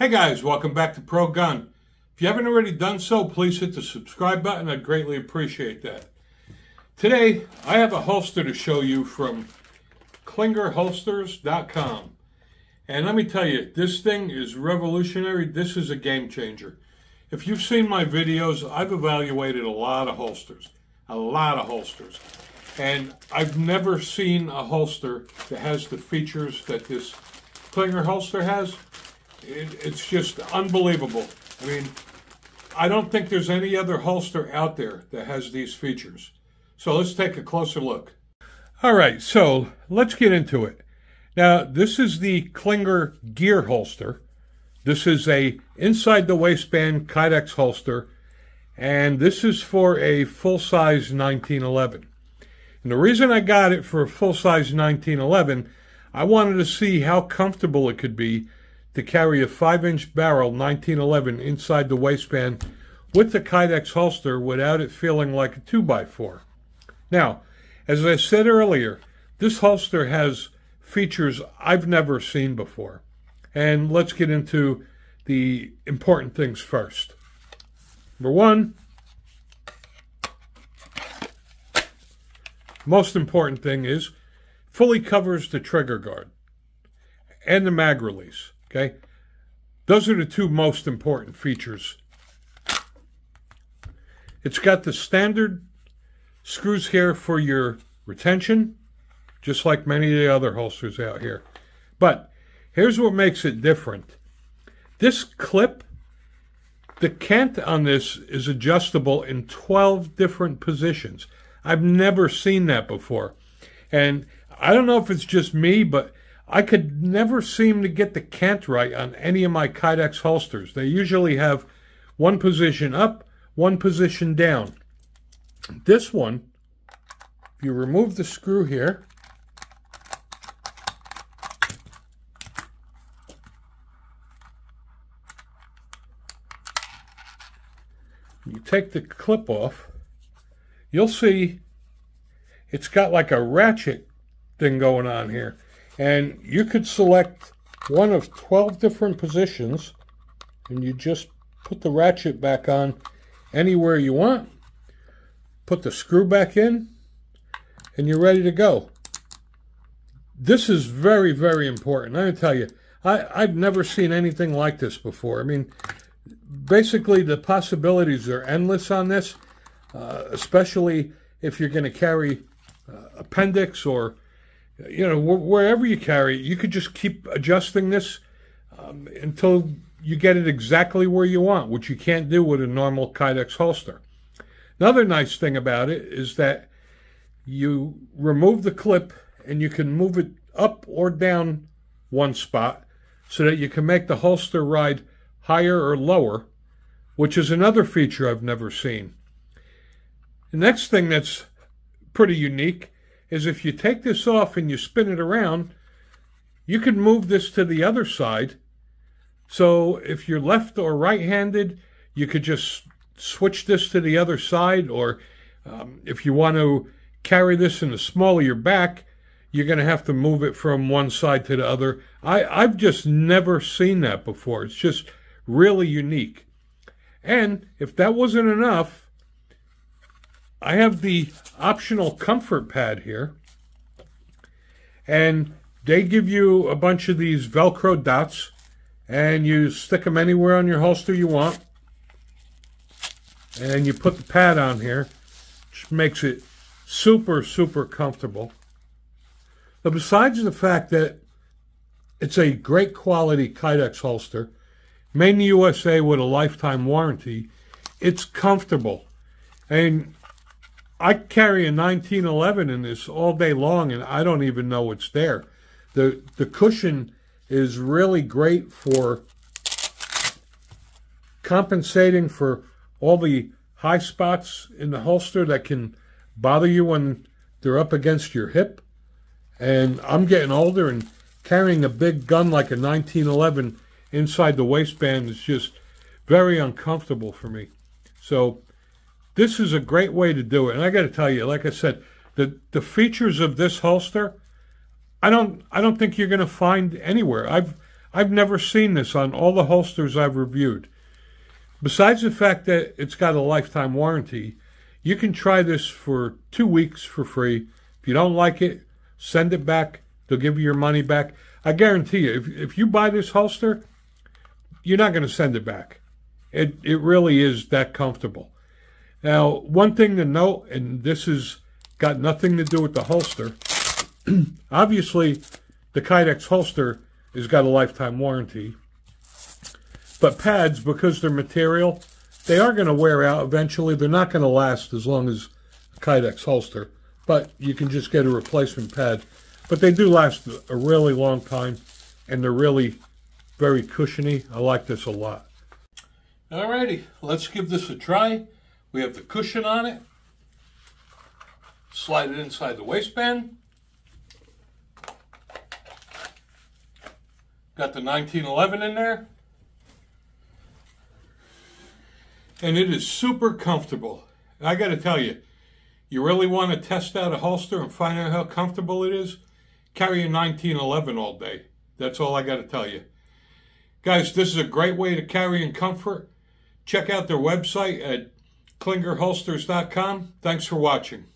Hey guys, welcome back to Pro Gun. If you haven't already done so, please hit the subscribe button. I'd greatly appreciate that. Today, I have a holster to show you from ClingerHolsters.com. And let me tell you, this thing is revolutionary. This is a game changer. If you've seen my videos, I've evaluated a lot of holsters. A lot of holsters. And I've never seen a holster that has the features that this Clinger holster has. It, it's just unbelievable. I mean, I don't think there's any other holster out there that has these features. So let's take a closer look. All right, so let's get into it. Now, this is the Clinger gear holster. This is a inside the waistband Kydex holster, and this is for a full-size 1911. And the reason I got it for a full-size 1911, I wanted to see how comfortable it could be to carry a 5-inch barrel 1911 inside the waistband with the Kydex holster without it feeling like a 2x4. Now, as I said earlier, this holster has features I've never seen before. And let's get into the important things first. Number one, most important thing is fully covers the trigger guard and the mag release. Okay, those are the two most important features. It's got the standard screws here for your retention, just like many of the other holsters out here. But here's what makes it different. This clip, the cant on this is adjustable in 12 different positions. I've never seen that before. And I don't know if it's just me, but I could never seem to get the cant right on any of my Kydex holsters. They usually have one position up, one position down. This one, if you remove the screw here, you take the clip off, you'll see it's got like a ratchet thing going on here. And you could select one of 12 different positions and you just put the ratchet back on anywhere you want. Put the screw back in and you're ready to go. This is very, very important. I tell you, I, I've never seen anything like this before. I mean, basically the possibilities are endless on this, uh, especially if you're going to carry uh, appendix or you know wh wherever you carry it, you could just keep adjusting this um, until you get it exactly where you want, which you can't do with a normal Kydex holster. Another nice thing about it is that you remove the clip and you can move it up or down one spot so that you can make the holster ride higher or lower, which is another feature I've never seen. The next thing that's pretty unique is if you take this off and you spin it around, you can move this to the other side. So if you're left or right-handed, you could just switch this to the other side, or um, if you want to carry this in the small of your back, you're going to have to move it from one side to the other. I, I've just never seen that before. It's just really unique. And if that wasn't enough, I have the optional comfort pad here. And they give you a bunch of these Velcro dots and you stick them anywhere on your holster you want. And you put the pad on here, which makes it super, super comfortable. But besides the fact that it's a great quality Kydex holster, made in the USA with a lifetime warranty, it's comfortable. And I carry a 1911 in this all day long, and I don't even know it's there. The, the cushion is really great for compensating for all the high spots in the holster that can bother you when they're up against your hip. And I'm getting older and carrying a big gun like a 1911 inside the waistband is just very uncomfortable for me. So this is a great way to do it. And I got to tell you, like I said, the the features of this holster, I don't I don't think you're going to find anywhere. I've I've never seen this on all the holsters I've reviewed. Besides the fact that it's got a lifetime warranty, you can try this for two weeks for free. If you don't like it, send it back. They'll give you your money back. I guarantee you, if, if you buy this holster, you're not going to send it back. It, it really is that comfortable. Now, one thing to note, and this has got nothing to do with the holster. Obviously, the Kydex holster has got a lifetime warranty. But pads, because they're material, they are going to wear out eventually. They're not going to last as long as a Kydex holster. But you can just get a replacement pad. But they do last a really long time, and they're really very cushiony. I like this a lot. Alrighty, let's give this a try. We have the cushion on it. Slide it inside the waistband. Got the 1911 in there. And it is super comfortable. And I got to tell you, you really want to test out a holster and find out how comfortable it is? Carry a 1911 all day. That's all I got to tell you. Guys, this is a great way to carry in comfort. Check out their website at clingerholsters.com. Thanks for watching.